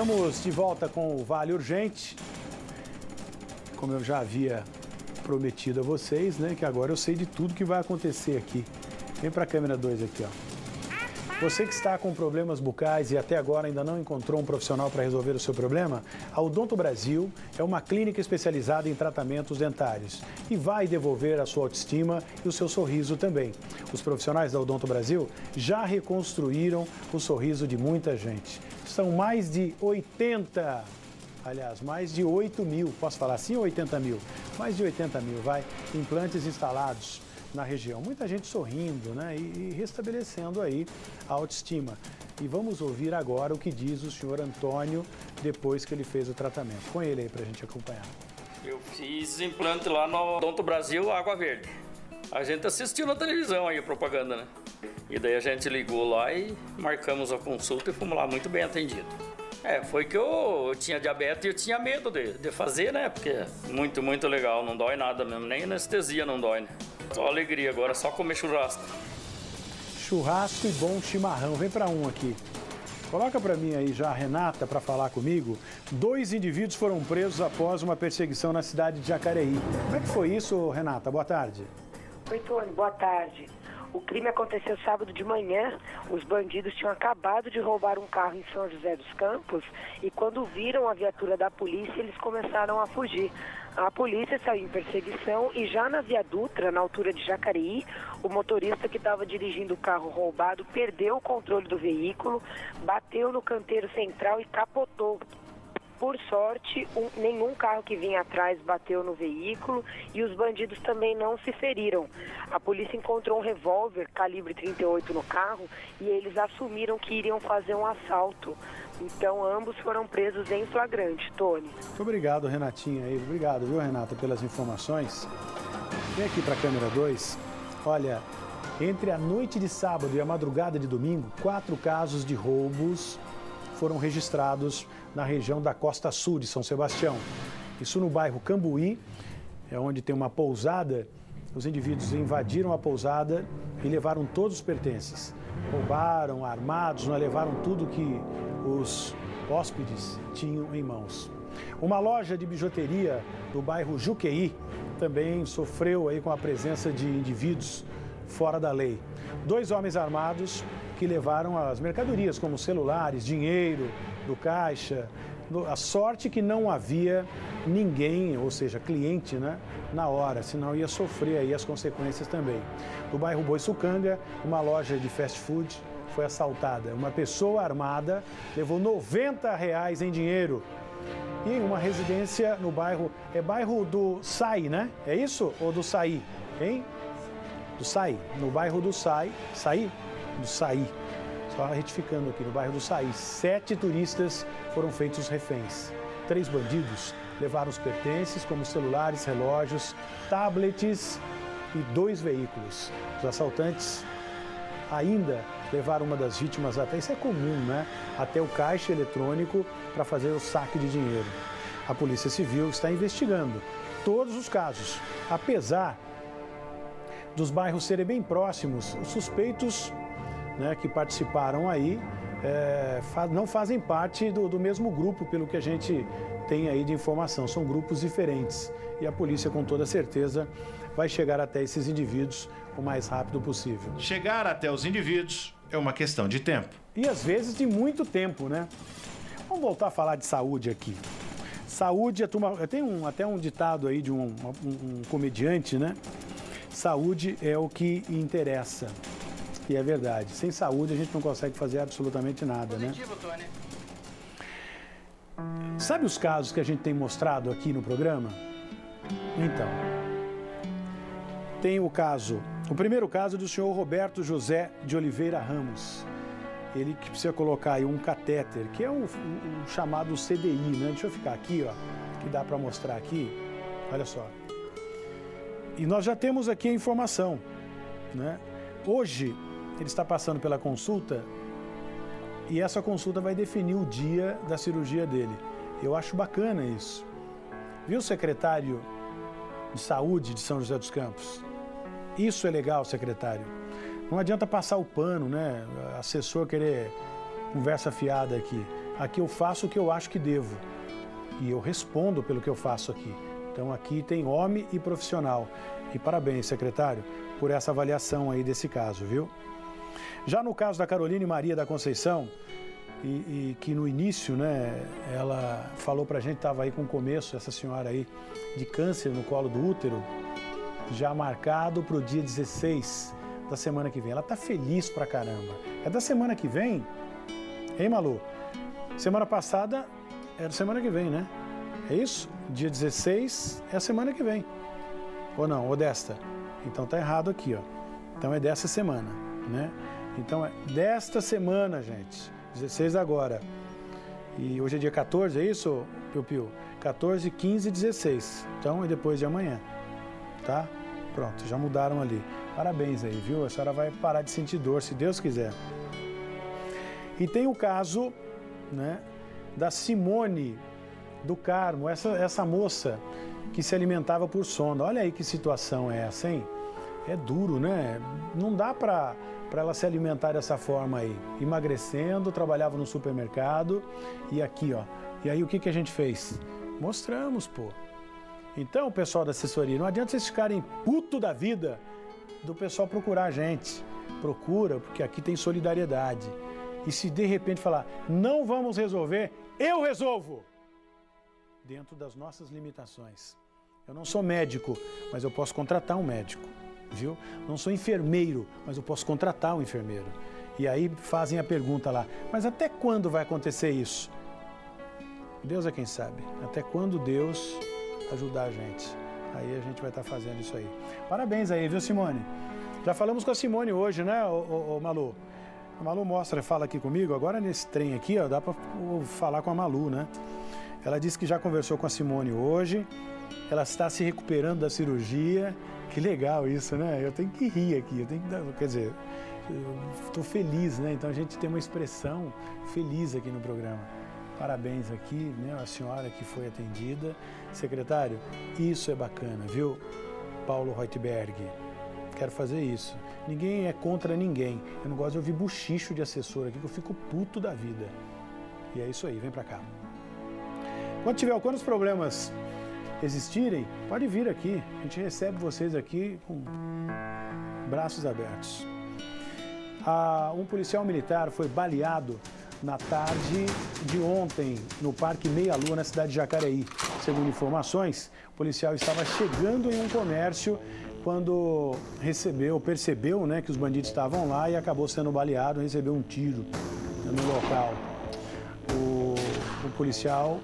Estamos de volta com o Vale Urgente. Como eu já havia prometido a vocês, né, que agora eu sei de tudo que vai acontecer aqui. Vem para a câmera 2 aqui, ó. Você que está com problemas bucais e até agora ainda não encontrou um profissional para resolver o seu problema, a Odonto Brasil é uma clínica especializada em tratamentos dentários e vai devolver a sua autoestima e o seu sorriso também. Os profissionais da Odonto Brasil já reconstruíram o sorriso de muita gente. São mais de 80 aliás, mais de 8 mil, posso falar assim, 80 mil? Mais de 80 mil, vai, implantes instalados na região. Muita gente sorrindo né, e, restabelecendo aí a autoestima. E vamos ouvir agora o que diz o senhor Antônio depois que ele fez o tratamento. Põe ele aí para a gente acompanhar. Eu fiz implante lá no Donto Brasil Água Verde. A gente assistiu na televisão aí a propaganda, né? E daí a gente ligou lá e marcamos a consulta e fomos lá muito bem atendido. É, foi que eu, eu tinha diabetes e eu tinha medo de, de fazer, né? Porque é muito, muito legal, não dói nada mesmo, nem anestesia não dói, né? Só alegria agora, só comer churrasco. Churrasco e bom chimarrão. Vem para um aqui. Coloca para mim aí já a Renata para falar comigo. Dois indivíduos foram presos após uma perseguição na cidade de Jacareí. Como é que foi isso, Renata? Boa tarde. Oi, Tony. Boa tarde. O crime aconteceu sábado de manhã. Os bandidos tinham acabado de roubar um carro em São José dos Campos e quando viram a viatura da polícia, eles começaram a fugir. A polícia saiu em perseguição e já na Via Dutra, na altura de Jacareí, o motorista que estava dirigindo o carro roubado perdeu o controle do veículo, bateu no canteiro central e capotou. Por sorte, um, nenhum carro que vinha atrás bateu no veículo e os bandidos também não se feriram. A polícia encontrou um revólver calibre 38 no carro e eles assumiram que iriam fazer um assalto. Então, ambos foram presos em flagrante, Tony. Muito obrigado, Renatinha. Obrigado, viu, Renata, pelas informações. Vem aqui para a câmera 2. Olha, entre a noite de sábado e a madrugada de domingo, quatro casos de roubos foram registrados na região da costa sul de São Sebastião. Isso no bairro Cambuí, é onde tem uma pousada. Os indivíduos invadiram a pousada e levaram todos os pertences. Roubaram, armados, não levaram tudo que os hóspedes tinham em mãos. Uma loja de bijuteria do bairro Juqueí também sofreu aí com a presença de indivíduos fora da lei. Dois homens armados que levaram as mercadorias, como celulares, dinheiro do caixa. A sorte que não havia ninguém, ou seja, cliente, né, na hora, senão ia sofrer aí as consequências também. No bairro Boiçucanga, uma loja de fast food foi assaltada. Uma pessoa armada levou 90 reais em dinheiro. E em uma residência no bairro, é bairro do Sai, né? É isso? Ou do Saí? Hein? Do Sai. No bairro do Sai, Saí? Do Saí. Só retificando aqui, no bairro do Saí, sete turistas foram feitos reféns. Três bandidos levaram os pertences, como celulares, relógios, tablets e dois veículos. Os assaltantes ainda levaram uma das vítimas até, isso é comum, né? Até o caixa eletrônico para fazer o saque de dinheiro. A Polícia Civil está investigando todos os casos, apesar dos bairros serem bem próximos, os suspeitos né, que participaram aí é, não fazem parte do, do mesmo grupo, pelo que a gente tem aí de informação. São grupos diferentes e a polícia, com toda certeza, vai chegar até esses indivíduos o mais rápido possível. Chegar até os indivíduos é uma questão de tempo. E às vezes de muito tempo, né? Vamos voltar a falar de saúde aqui. Saúde, a turma, tem um, até um ditado aí de um, um, um comediante, né? Saúde é o que interessa. E é verdade. Sem saúde a gente não consegue fazer absolutamente nada, né? Positivo, né? Tony. Sabe os casos que a gente tem mostrado aqui no programa? Então, tem o caso, o primeiro caso do senhor Roberto José de Oliveira Ramos. Ele que precisa colocar aí um catéter, que é o, chamado CDI, né? Deixa eu ficar aqui, ó, que dá para mostrar aqui. Olha só. E nós já temos aqui a informação, né? Hoje ele está passando pela consulta e essa consulta vai definir o dia da cirurgia dele. Eu acho bacana isso. Viu, secretário de Saúde de São José dos Campos? Isso é legal, secretário. Não adianta passar o pano, né? Assessor querer conversa fiada aqui. Aqui eu faço o que eu acho que devo e eu respondo pelo que eu faço aqui. Então aqui tem homem e profissional. E parabéns, secretário, por essa avaliação aí desse caso, viu? Já no caso da Caroline Maria da Conceição, e, e que no início, né, ela falou pra gente, estava aí com o começo, essa senhora aí, de câncer no colo do útero, já marcado para o dia 16 da semana que vem. Ela tá feliz pra caramba. É da semana que vem? Hein, Malu? Semana passada é da semana que vem, né? É isso? Dia 16 é a semana que vem. Ou não? Ou desta? Então tá errado aqui, ó. Então é dessa semana, né? Então é desta semana, gente. 16 agora. E hoje é dia 14, é isso, Piu Piu? 14, 15 e 16. Então é depois de amanhã. Tá? Pronto, já mudaram ali. Parabéns aí, viu? A senhora vai parar de sentir dor, se Deus quiser. E tem o caso, né, da Simone do Carmo, essa, essa moça que se alimentava por sonda. Olha aí que situação é essa, hein? É duro, né? Não dá para para ela se alimentar dessa forma aí, emagrecendo, trabalhava no supermercado e aqui, ó. E aí o que que a gente fez? Mostramos, pô. Então, pessoal da assessoria, não adianta vocês ficarem puto da vida do pessoal procurar a gente. Procura, porque aqui tem solidariedade. E se de repente falar, não vamos resolver, eu resolvo! Dentro das nossas limitações. Eu não sou médico, mas eu posso contratar um médico viu? Não sou enfermeiro, mas eu posso contratar um enfermeiro. E aí fazem a pergunta lá, mas até quando vai acontecer isso? Deus é quem sabe. Até quando Deus ajudar a gente? Aí a gente vai estar fazendo isso aí. Parabéns aí, viu, Simone? Já falamos com a Simone hoje, né, ô, ô, ô Malu? A Malu mostra, fala aqui comigo. Agora nesse trem aqui, ó, dá para falar com a Malu, né? Ela disse que já conversou com a Simone hoje. Ela está se recuperando da cirurgia que legal isso, né? Eu tenho que rir aqui, eu tenho que dar, quer dizer, estou feliz, né? Então a gente tem uma expressão feliz aqui no programa. Parabéns aqui, né? A senhora que foi atendida. Secretário, isso é bacana, viu? Paulo Reutberg, quero fazer isso. Ninguém é contra ninguém. Eu não gosto de ouvir buchicho de assessor aqui, que eu fico puto da vida. E é isso aí, vem pra cá. Quando tiver, os problemas existirem, pode vir aqui. A gente recebe vocês aqui com braços abertos. Um policial militar foi baleado na tarde de ontem no Parque Meia Lua, na cidade de Jacareí. Segundo informações, o policial estava chegando em um comércio quando recebeu, percebeu né, que os bandidos estavam lá e acabou sendo baleado, recebeu um tiro no local. O, o policial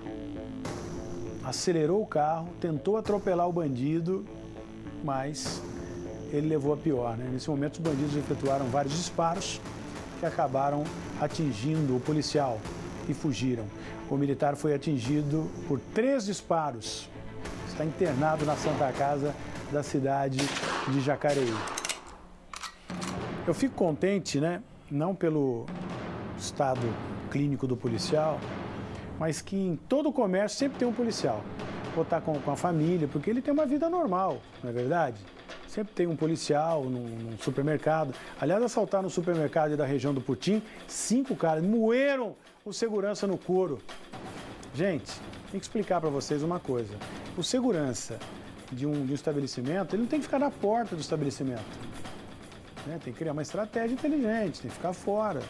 acelerou o carro, tentou atropelar o bandido, mas ele levou a pior. Né? Nesse momento, os bandidos efetuaram vários disparos que acabaram atingindo o policial e fugiram. O militar foi atingido por três disparos. Está internado na Santa Casa da cidade de Jacareí. Eu fico contente, né? Não pelo estado clínico do policial, mas que em todo o comércio sempre tem um policial. Ou estar tá com, com a família, porque ele tem uma vida normal, não é verdade? Sempre tem um policial no, supermercado. Aliás, assaltar no supermercado da região do Putim, cinco caras moeram o segurança no couro. Gente, tem que explicar para vocês uma coisa. O segurança de um, de um estabelecimento, ele não tem que ficar na porta do estabelecimento. Né? Tem que criar uma estratégia inteligente, tem que ficar fora.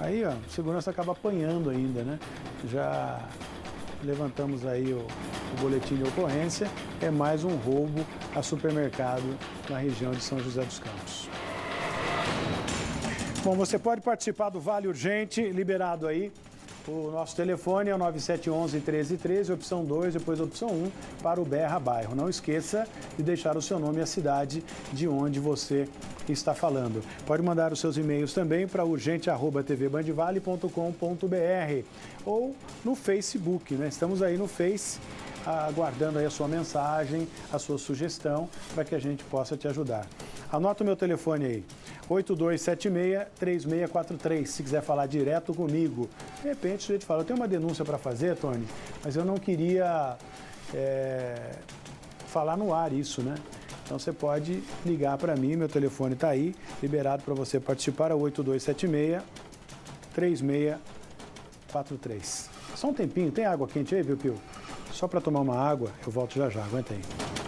Aí, ó, o segurança acaba apanhando ainda, né? Já levantamos aí o, o boletim de ocorrência. É mais um roubo a supermercado na região de São José dos Campos. Bom, você pode participar do Vale Urgente, liberado aí o nosso telefone é o 9711 1313, opção 2, depois opção 1, para o Berra Bairro. Não esqueça de deixar o seu nome e a cidade de onde você está falando. Pode mandar os seus e-mails também para urgente@tvbandvale.com.br ou no Facebook, né? Estamos aí no Face aguardando aí a sua mensagem, a sua sugestão para que a gente possa te ajudar. Anota o meu telefone aí, 8276-3643, se quiser falar direto comigo. De repente, a gente fala, eu tenho uma denúncia para fazer, Tony, mas eu não queria é, falar no ar isso, né? Então você pode ligar para mim, meu telefone está aí, liberado para você participar, é 8276 36 43. Só um tempinho, tem água quente aí, viu, Pio? Só para tomar uma água, eu volto já já, aguenta aí.